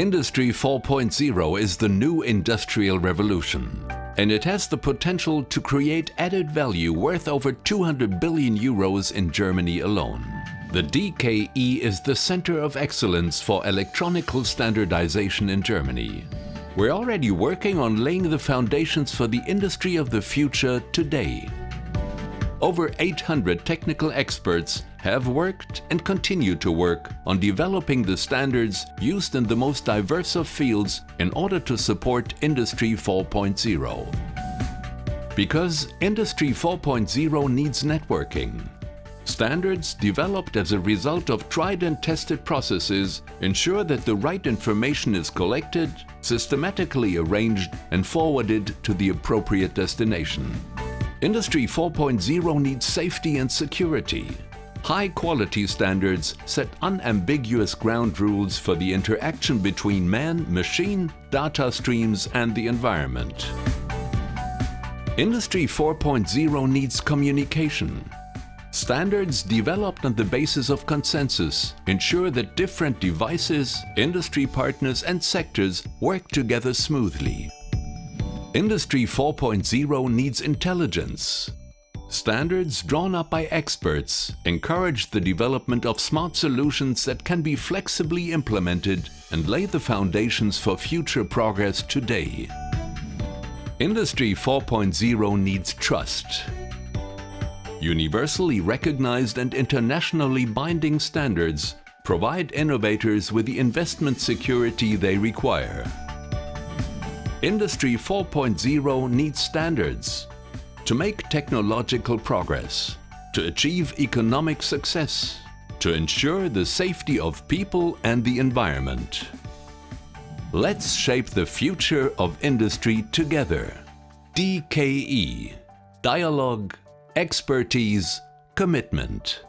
Industry 4.0 is the new industrial revolution, and it has the potential to create added value worth over 200 billion euros in Germany alone. The DKE is the center of excellence for electronical standardization in Germany. We're already working on laying the foundations for the industry of the future today. Over 800 technical experts have worked and continue to work on developing the standards used in the most diverse of fields in order to support Industry 4.0. Because Industry 4.0 needs networking. Standards developed as a result of tried and tested processes ensure that the right information is collected, systematically arranged and forwarded to the appropriate destination. Industry 4.0 needs safety and security. High quality standards set unambiguous ground rules for the interaction between man, machine, data streams and the environment. Industry 4.0 needs communication. Standards developed on the basis of consensus ensure that different devices, industry partners and sectors work together smoothly. Industry 4.0 needs intelligence. Standards drawn up by experts encourage the development of smart solutions that can be flexibly implemented and lay the foundations for future progress today. Industry 4.0 needs trust. Universally recognized and internationally binding standards provide innovators with the investment security they require. Industry 4.0 needs standards to make technological progress, to achieve economic success, to ensure the safety of people and the environment. Let's shape the future of industry together. DKE Dialogue, Expertise, Commitment.